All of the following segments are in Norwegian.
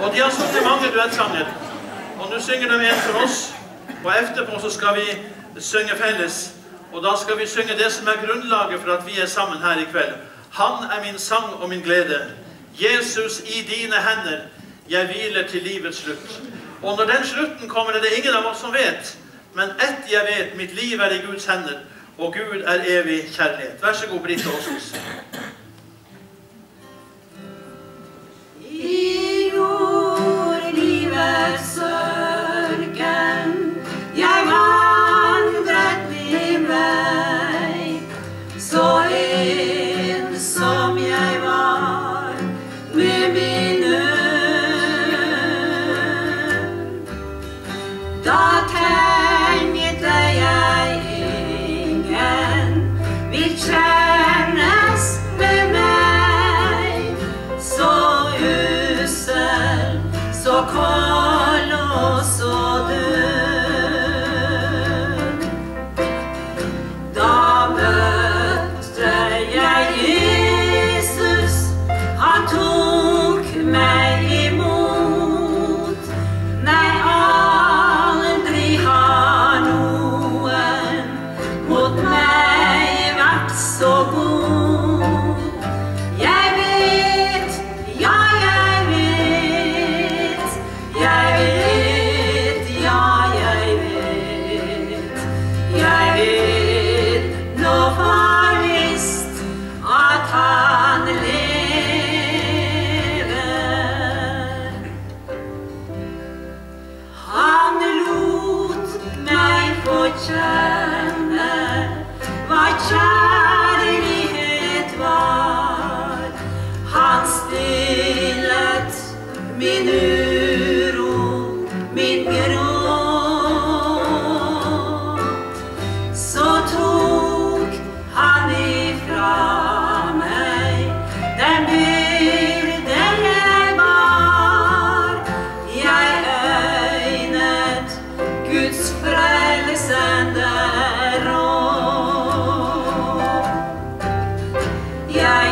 Og de har sunget mange duettsanger. Og nå synger de en for oss. Og etterpå så skal vi synge felles. Og da skal vi synge det som er grunnlaget for at vi er sammen her i kveld. Han er min sang og min glede. Jesus, i dine hender, jeg hviler til livets slutt. Og når den slutten kommer, er det ingen av oss som vet. Men ett jeg vet, mitt liv er i Guds hender, og Gud er evig kjærlighet. Vær så god, Britt Aasens. Jeg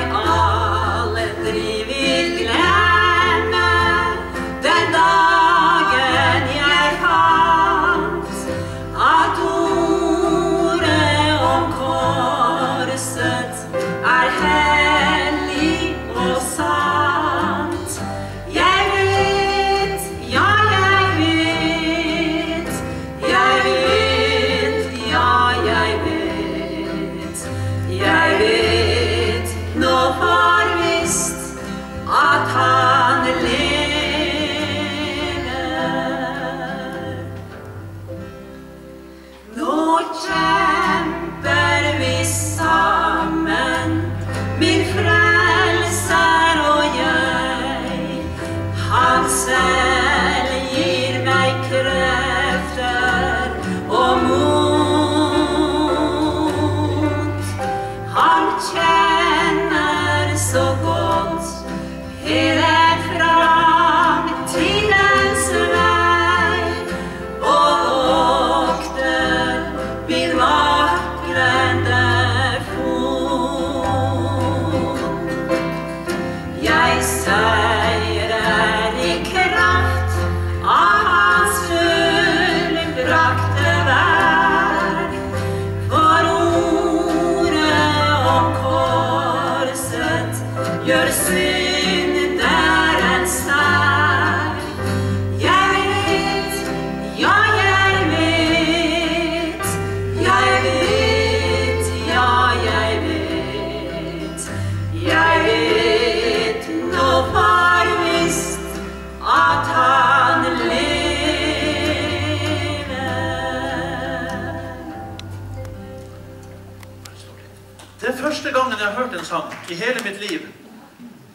første gangen jeg har hørt en sang i hele mitt liv.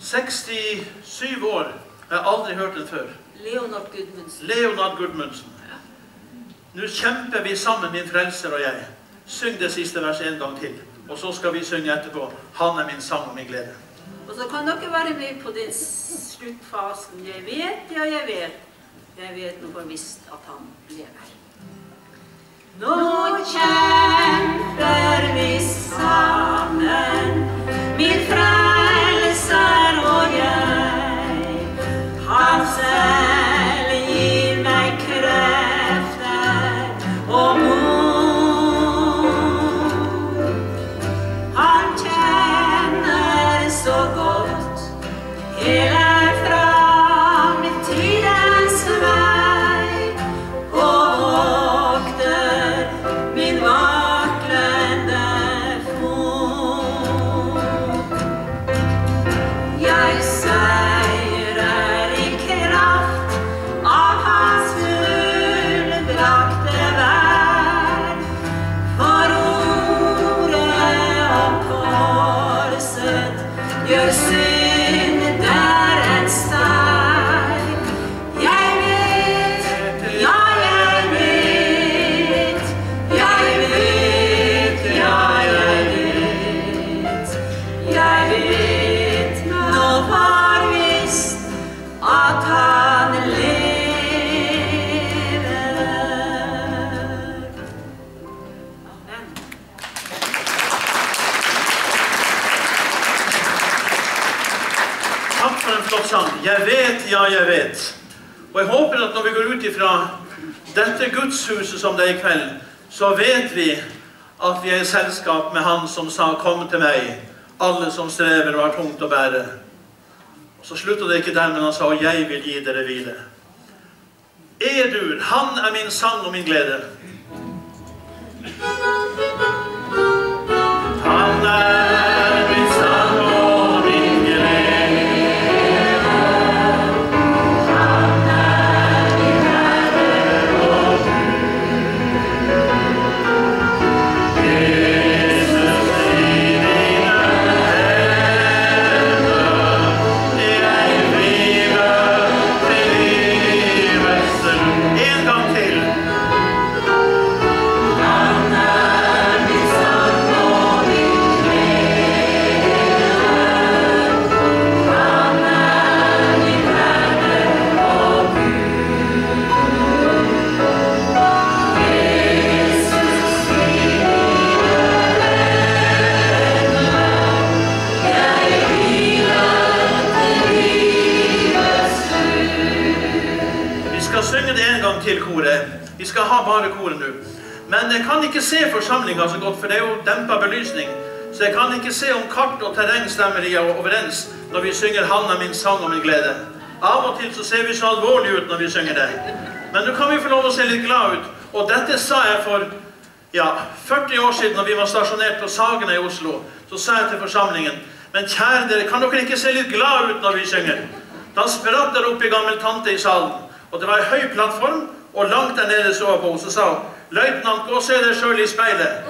67 år. Jeg har aldri hørt den før. Leonard Gudmundsen. Leonard Gudmundsen. Nå kjemper vi sammen, min frelser og jeg. Syng det siste verset en gang til. Og så skal vi synge etterpå 'Han er min sang og min glede'. Og så kan dere være med på den sluttfasen. Jeg vet, ja, jeg vet. Jeg vet nå for visst at han lever. Nå kjemper flott sang. Jeg vet, ja, jeg vet. Og jeg håper at når vi går ut ifra dette gudshuset som det er i kveld, så vet vi at vi er i selskap med Han som sa 'Kom til meg, alle som strever og har tungt å bære'. Og Så slutta det ikke der, men han sa 'Og jeg vil gi dere hvile'. Edur, han er min sang og min glede. Han er Skal bare koret nå. Men jeg kan ikke se forsamlinga så godt, for det er jo dempa belysning. Så jeg kan ikke se om kart og terreng stemmer i overens når vi synger 'Han er min sang og min glede'. Av og til så ser vi så alvorlige ut når vi synger det. Men nå kan vi få lov å se litt glad ut. Og dette sa jeg for ja, 40 år siden når vi var stasjonert på Sagene i Oslo. Så sa jeg til forsamlingen Men kjære dere, kan dere ikke se litt glad ut når vi synger? Da spratt det opp i gammel tante i salen. Og det var ei høy plattform, og langt der nede så jeg på henne. Så sa hun Løytnant, gå se deg sjøl i speilet.